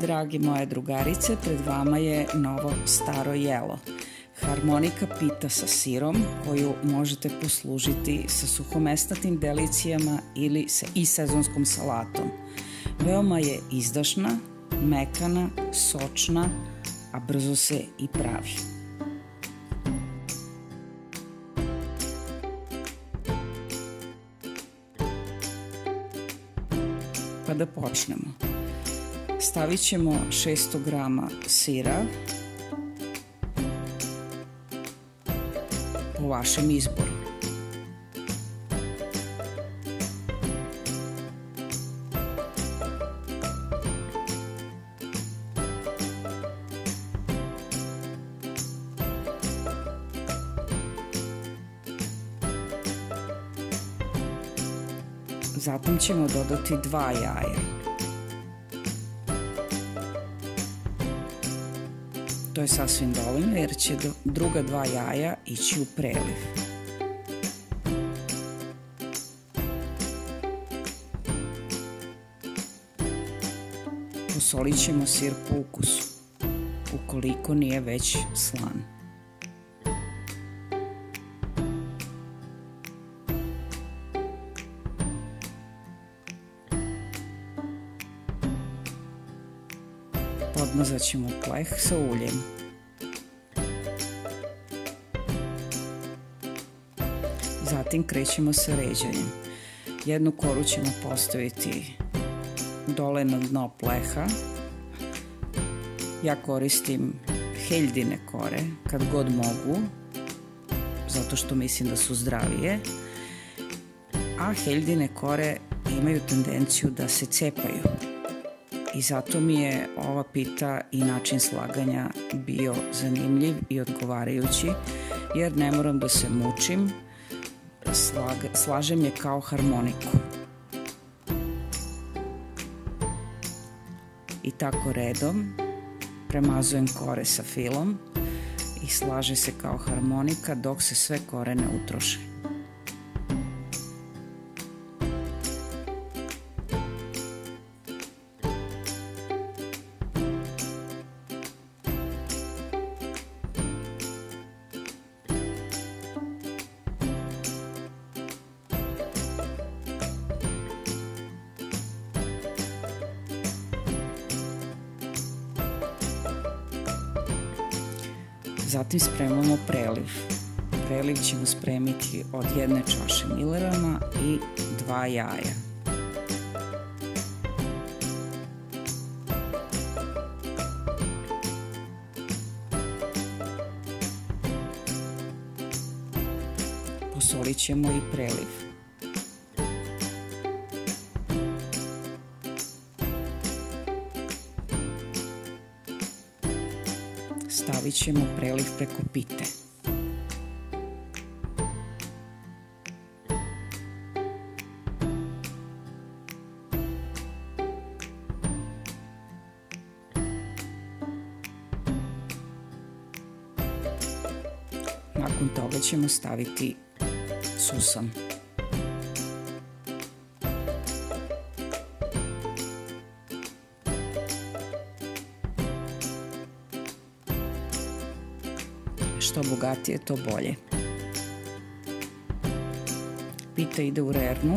Dragi moje drugarice, pred vama je novo staro jelo. Harmonika pita sa sirom koju možete poslužiti sa suhomestnatim delicijama ili sa i sezonskom salatom. Veoma je izdašna, mekana, sočna, a brzo se i pravi. Pa da počnemo. Stavit ćemo 600 grama sira po vašem izboru. Zatim ćemo dodati dva jaja. To je sasvim dovoljno jer će druga dva jaja ići u preliv. Posolit ćemo sir po ukusu, ukoliko nije već slan. Podmazat ćemo pleh sa uljem. Zatim krećemo sa ređanjem. Jednu koru ćemo postaviti dole na dno pleha. Ja koristim heljdine kore kad god mogu, zato što mislim da su zdravije. A heljdine kore imaju tendenciju da se cepaju i zato mi je ova pita i način slaganja bio zanimljiv i odgovarajući jer ne moram da se mučim, Slag, slažem je kao harmoniku. I tako redom premazujem kore sa filom i slaže se kao harmonika dok se sve kore ne utroše. Zatim spremamo preliv. Preliv ćemo spremiti od jedne čaše milerama i dva jaja. Posolit ćemo i preliv. Stavit ćemo preliv preko pite. Nakon toga ćemo staviti susan. Što bogatije to bolje. Pita ide u rernu,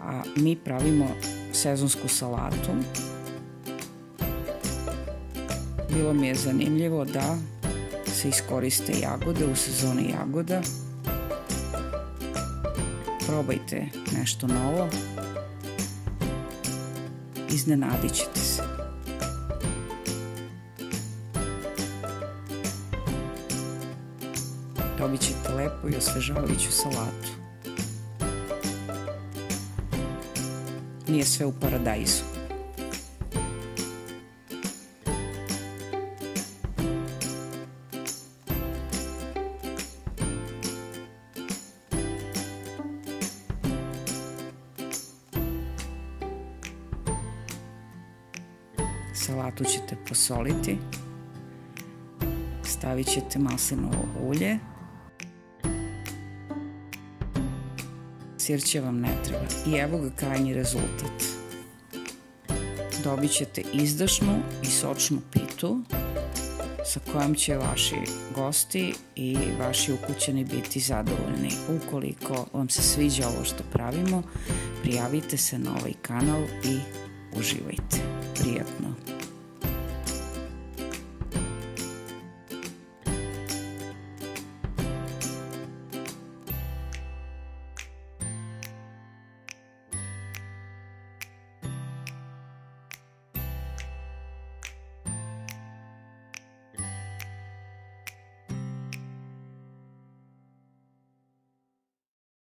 a mi pravimo sezonsku salatu. Bilo mi je zanimljivo da se iskoriste jagode u sezoni jagoda. Probajte nešto novo. Iznenadit ćete se. Dobit ćete lepu i osvežavajuću salatu. Nije sve u paradajzu. Salatu ćete posoliti stavit ćete maslinovo ulje sir će vam ne treba. I evo ga krajnji rezultat. dobit ćete izdašnu i sočnu pitu sa kojom će vaši gosti i vaši ukućani biti zadovoljni. Ukoliko vam se sviđa ovo što pravimo, prijavite se na ovaj kanal i uživajte. Prijatno!